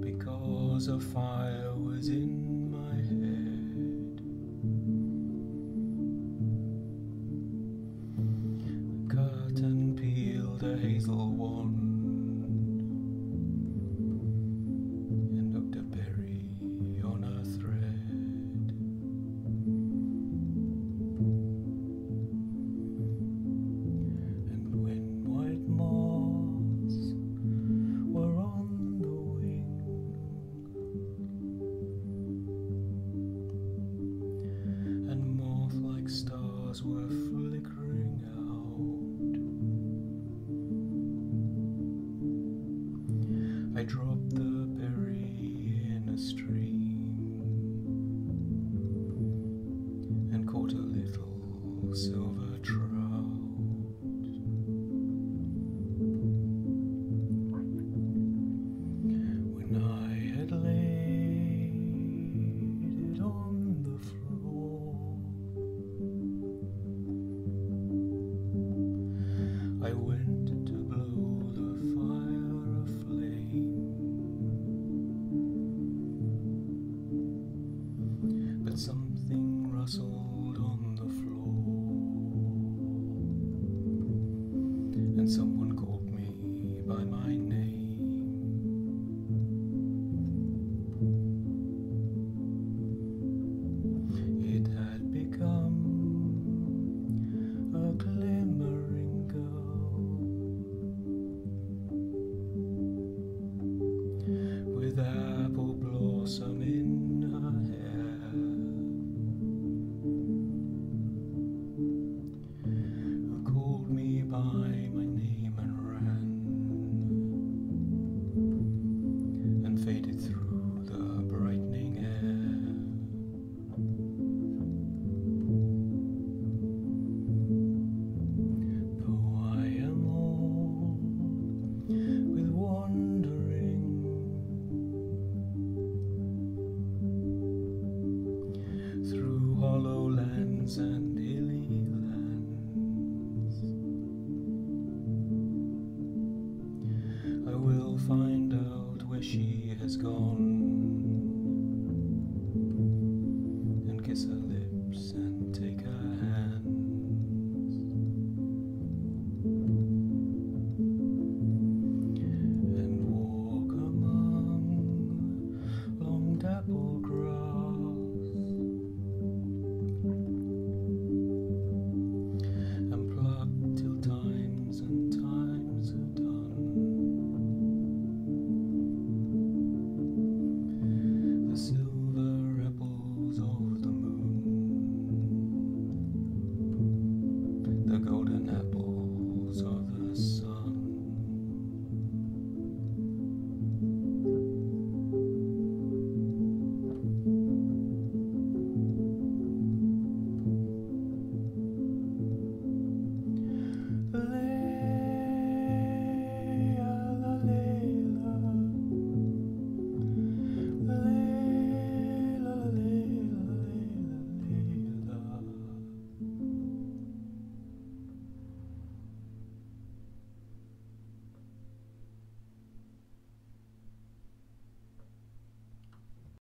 Because a fire was in my head. The curtain peeled a hazel one. I drew also has gone.